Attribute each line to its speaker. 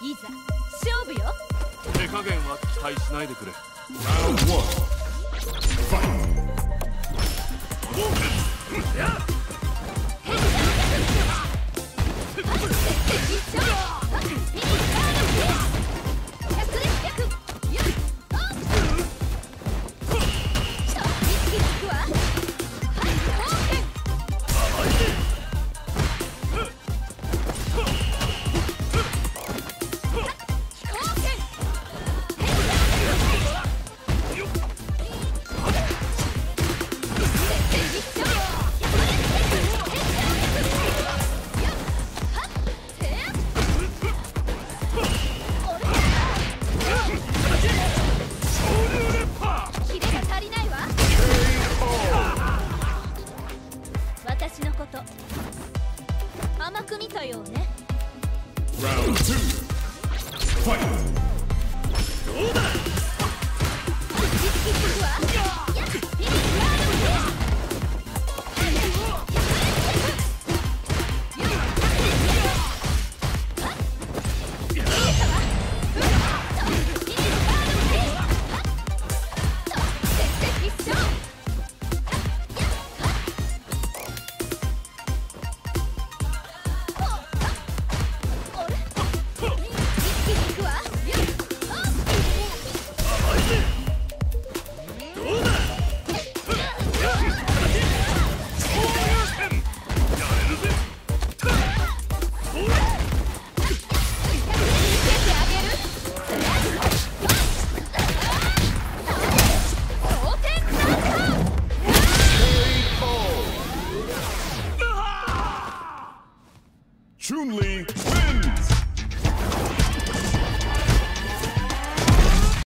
Speaker 1: いざ。勝負よ。
Speaker 2: 手加減は期待しないでくれ
Speaker 1: 私のこと甘く見たようね
Speaker 3: Round two. Fight. Chun-Li wins!